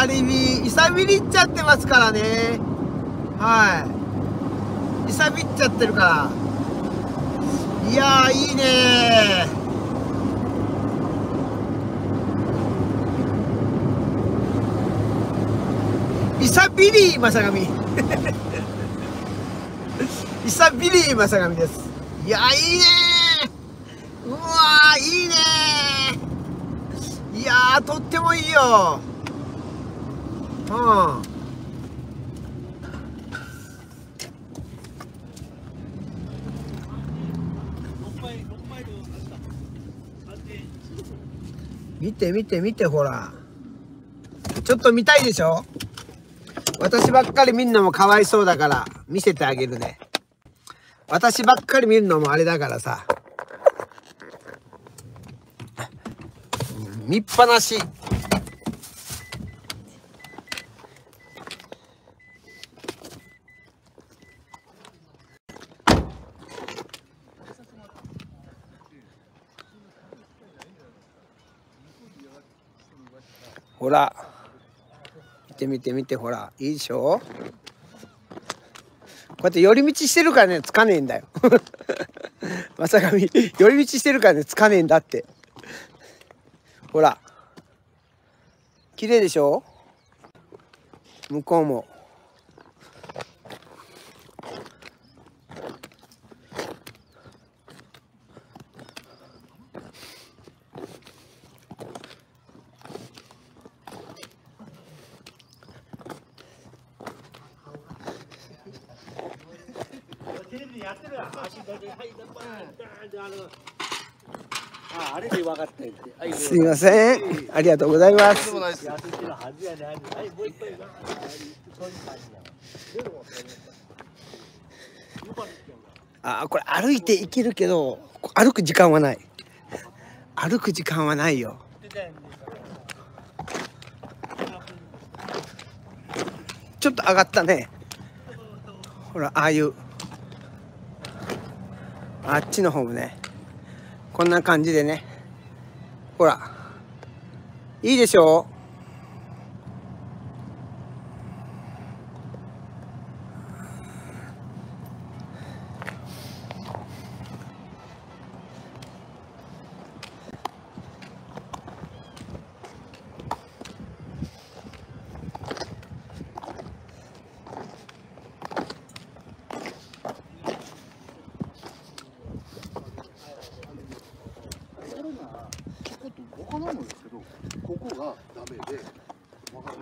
アリビいさびりっちゃってますからね。はい。いさびっちゃってるから。いやーいいねイサビリー正神イサビリー正神 です。いやいいねうわいいねいやとってもいいよ。うん。見て見て見てほら。ちょっと見たいでしょ？私ばっかり見るのもかわいそうだから見せてあげるね。私ばっかり見るのもあれだからさ。見っぱなし。ほら。見て見て見てほら。いいでしょ？こうやって寄り道してるからねつかねえんだよ。まさかみ寄り道してるからねつかねえんだって。ほら。綺麗でしょ？向こうも。ああれで分かったよって。はいすいません。ありがとうございます。もう一杯な。そういう感じやわ。あこれ歩いて行けるけど歩く時間はない。歩く時間はないよ。ちょっと上がったね。ほらああいうあっちの方もねこんな感じでね。ほら。いいでしょ？うなのですけどここがダメでわかる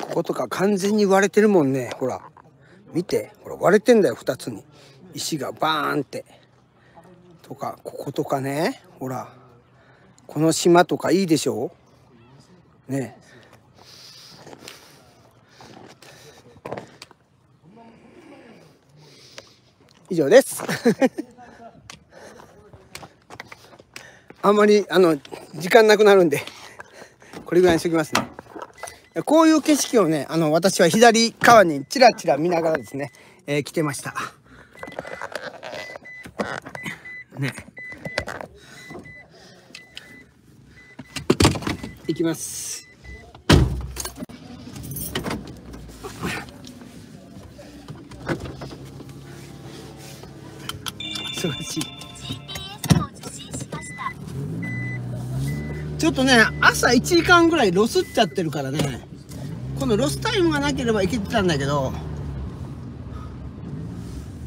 こことか完全に割れてるもんね。ほら。見て。ほら割れてんだよ2つに。石がバーンって。とかこことかね。ほら。この島とかいいでしょ。うね。以上ですあんまりあの時間なくなるんでこれぐらいにしときますねこういう景色をね、あの、私は左側にチラチラ見ながらですね、えー来てました。ね。行きます。忙しい。ちょっとね、朝1時間ぐらいロスっちゃってるからね、このロスタイムがなければいけてたんだけど、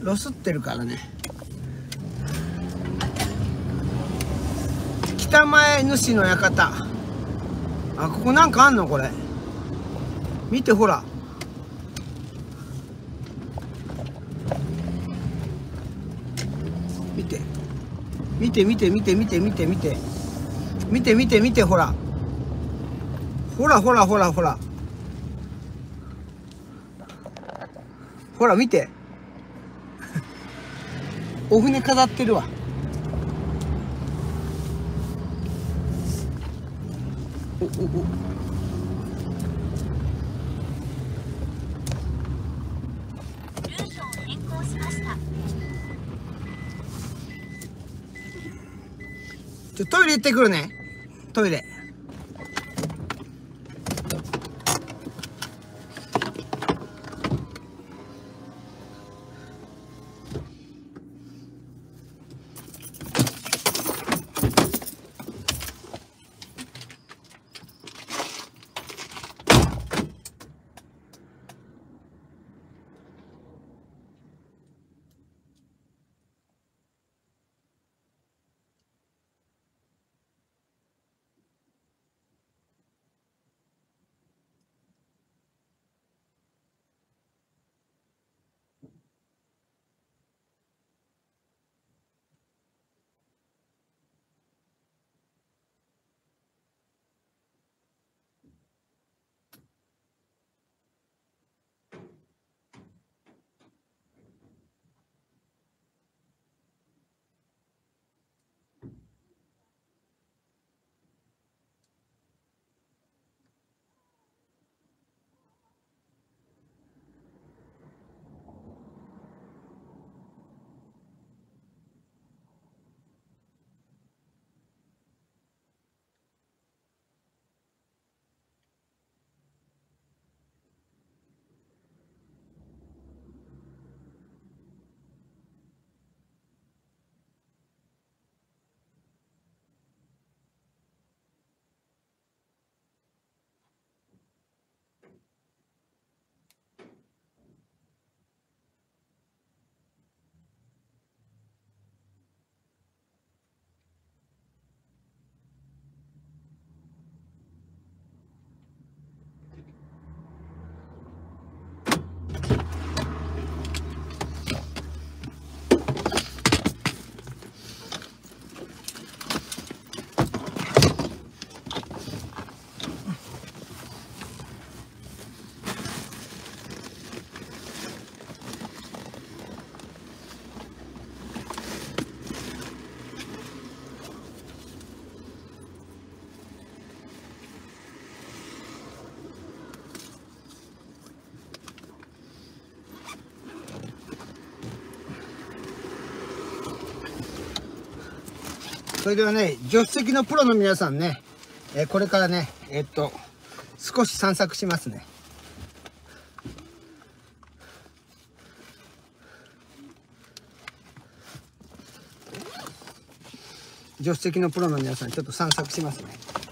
ロスってるからね。北前船主の館。あ、ここなんかあんの？これ。見てほら。見て。見て見て見て見て見て見て。見て見て見てほら。ほらほらほらほら。ほら見て。お船飾ってるわ。おおお。ルートを変更しました。ちょトイレ行ってくるねトイレ。それではね助手席のプロの皆さんね、えーこれからねえっと少し散策しますね。助手席のプロの皆さんちょっと散策しますね。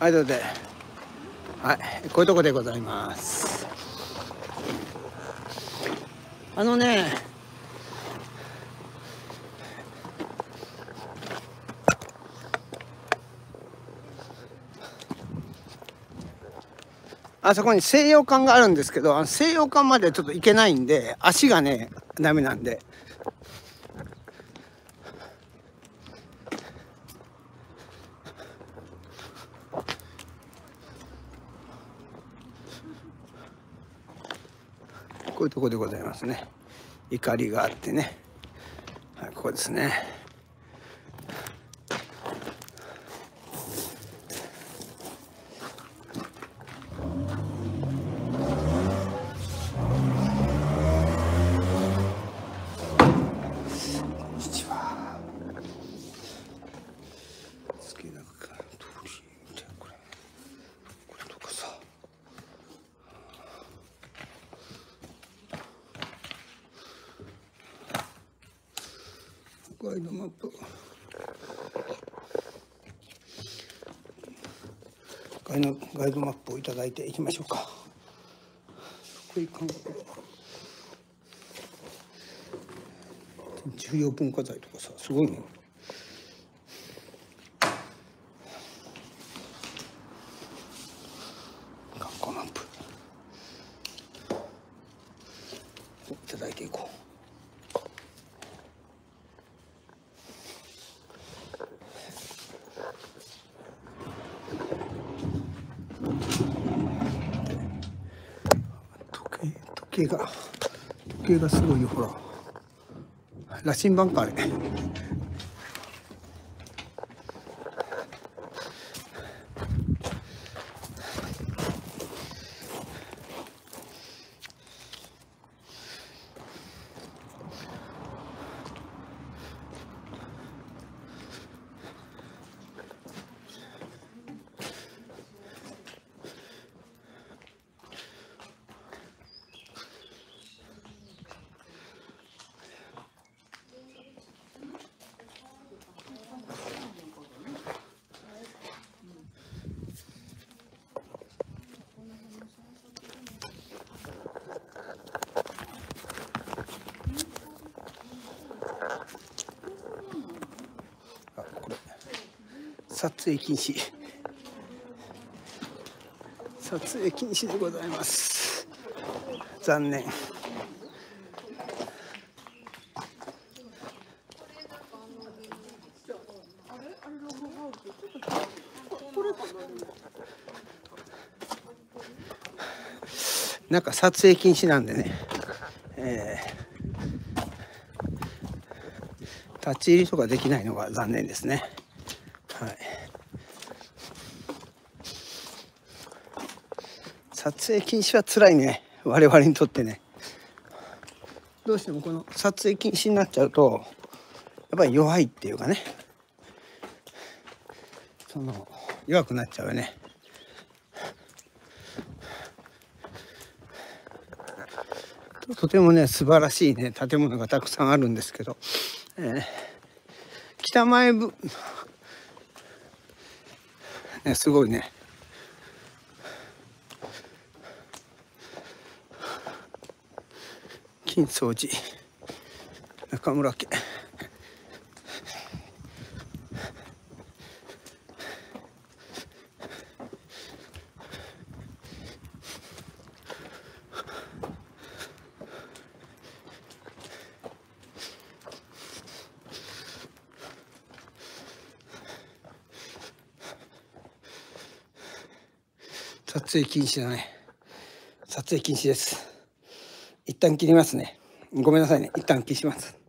はいどうぞはいこういうとこでございます。あのねあそこに西洋館があるんですけどあの西洋館までちょっと行けないんで足がねダメなんで。こういうとこでございますね。怒りがあってね。はいここですねこんにちは好きな通り見てこれこれとかさガイドマップガイドガイドマップをいただいていきましょうか福井観光重要文化財とかさすごいね観光マップいただいていこう時計が時計がすごいよほら。羅針盤かあれ。撮影禁止撮影禁止でございます残念なんか撮影禁止なんでね、えー立ち入りとかできないのが残念ですね。はい。撮影禁止は辛いね。我々にとってね。どうしてもこの撮影禁止になっちゃうと、やっぱり弱いっていうかね。その、弱くなっちゃうよね。とてもね素晴らしいね建物がたくさんあるんですけど、えー北前部、ね、すごいね金宗寺中村家。撮影禁止だね。撮影禁止です。旦切りますね。ごめんなさいね。一旦消します。